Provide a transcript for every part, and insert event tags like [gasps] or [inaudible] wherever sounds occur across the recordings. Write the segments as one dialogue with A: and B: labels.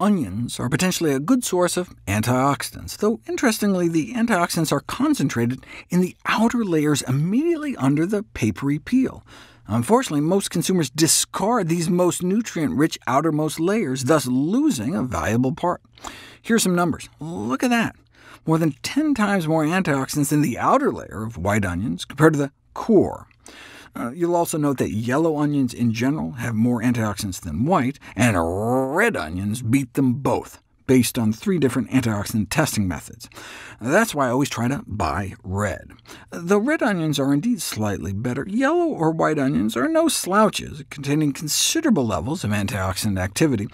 A: onions are potentially a good source of antioxidants, though interestingly the antioxidants are concentrated in the outer layers immediately under the papery peel. Unfortunately, most consumers discard these most nutrient-rich outermost layers, thus losing a valuable part. Here's some numbers. Look at that. More than 10 times more antioxidants in the outer layer of white onions compared to the core. Uh, you'll also note that yellow onions in general have more antioxidants than white, and red onions beat them both, based on three different antioxidant testing methods. That's why I always try to buy red. The red onions are indeed slightly better, yellow or white onions are no slouches, containing considerable levels of antioxidant activity.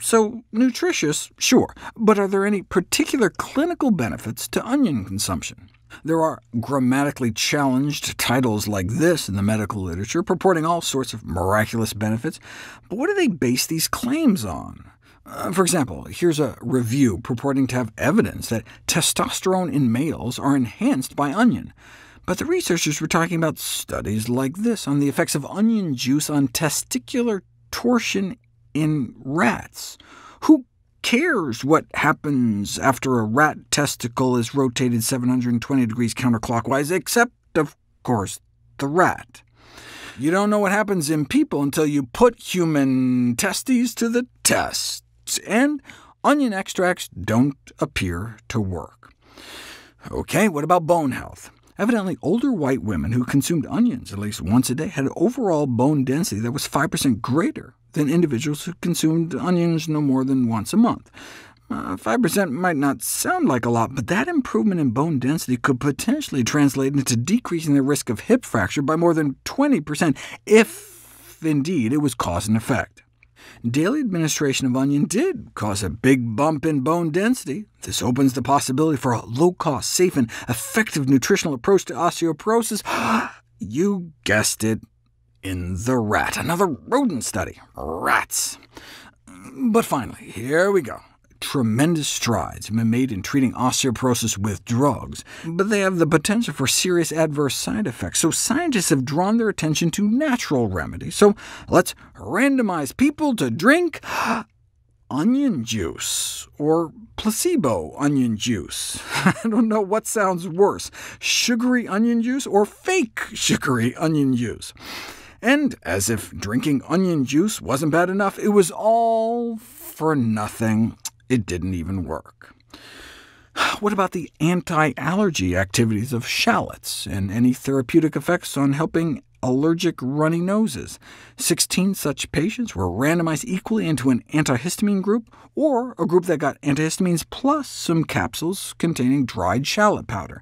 A: So nutritious, sure, but are there any particular clinical benefits to onion consumption? There are grammatically challenged titles like this in the medical literature, purporting all sorts of miraculous benefits, but what do they base these claims on? Uh, for example, here's a review purporting to have evidence that testosterone in males are enhanced by onion. But the researchers were talking about studies like this on the effects of onion juice on testicular torsion in rats. Who cares what happens after a rat testicle is rotated 720 degrees counterclockwise, except, of course, the rat. You don't know what happens in people until you put human testes to the test, and onion extracts don't appear to work. OK, what about bone health? Evidently, older white women who consumed onions at least once a day had overall bone density that was 5% greater than individuals who consumed onions no more than once a month. 5% uh, might not sound like a lot, but that improvement in bone density could potentially translate into decreasing the risk of hip fracture by more than 20%, if indeed it was cause and effect. Daily administration of onion did cause a big bump in bone density. This opens the possibility for a low-cost, safe, and effective nutritional approach to osteoporosis. [gasps] you guessed it, in the rat. Another rodent study. Rats. But finally, here we go. Tremendous strides have been made in treating osteoporosis with drugs, but they have the potential for serious adverse side effects, so scientists have drawn their attention to natural remedies. So let's randomize people to drink [gasps] onion juice, or placebo onion juice. [laughs] I don't know what sounds worse, sugary onion juice or fake [laughs] sugary onion juice. And as if drinking onion juice wasn't bad enough, it was all for nothing. It didn't even work. [sighs] What about the anti-allergy activities of shallots, and any therapeutic effects on helping allergic runny noses? 16 such patients were randomized equally into an antihistamine group, or a group that got antihistamines plus some capsules containing dried shallot powder.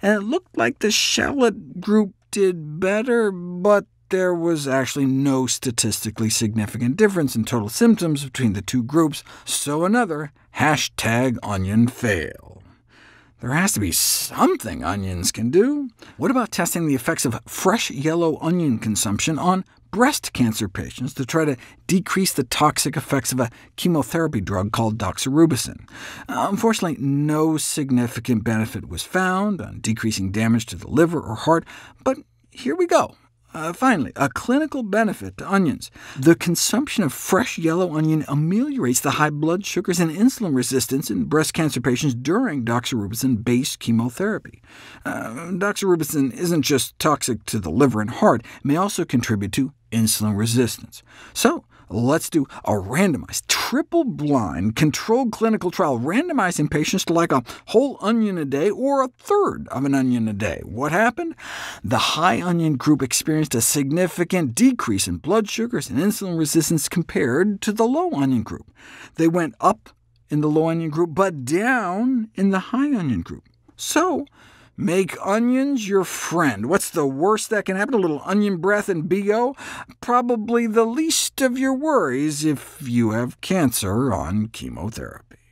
A: And it looked like the shallot group did better, but there was actually no statistically significant difference in total symptoms between the two groups, so another hashtag onion fail. There has to be something onions can do. What about testing the effects of fresh yellow onion consumption on breast cancer patients to try to decrease the toxic effects of a chemotherapy drug called doxorubicin. Uh, unfortunately, no significant benefit was found on decreasing damage to the liver or heart, but here we go. Uh, finally, a clinical benefit to onions. The consumption of fresh yellow onion ameliorates the high blood sugars and insulin resistance in breast cancer patients during doxorubicin-based chemotherapy. Uh, doxorubicin isn't just toxic to the liver and heart, it may also contribute to insulin resistance. So, Let's do a randomized, triple-blind, controlled clinical trial, randomizing patients to like a whole onion a day or a third of an onion a day. What happened? The high onion group experienced a significant decrease in blood sugars and insulin resistance compared to the low onion group. They went up in the low onion group, but down in the high onion group. So Make onions your friend. What's the worst that can happen? A little onion breath and BO? Probably the least of your worries if you have cancer on chemotherapy.